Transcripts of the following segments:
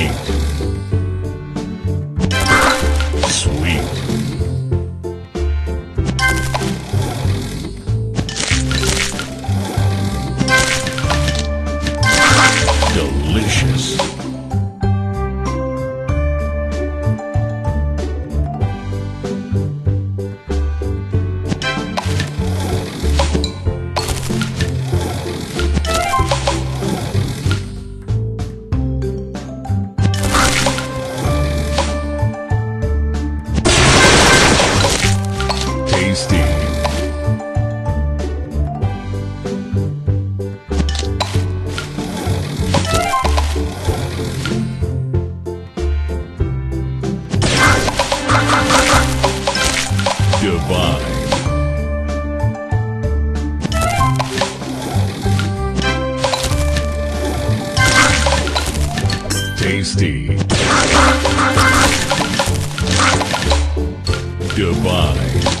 me. tasty. Divine. tasty. Divine.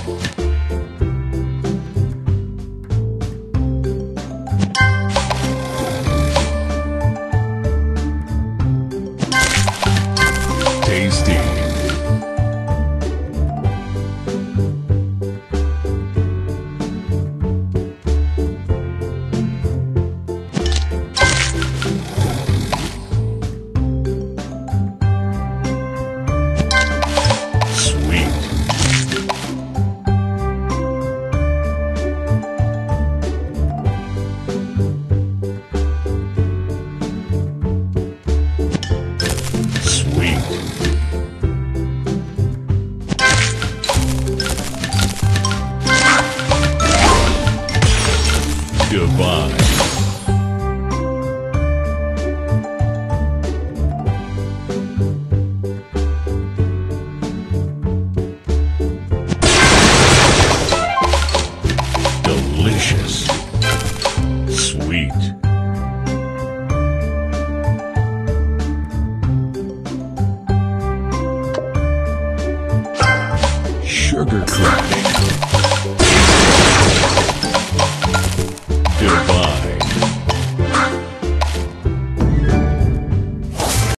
Delicious. Sweet. Sugar crush.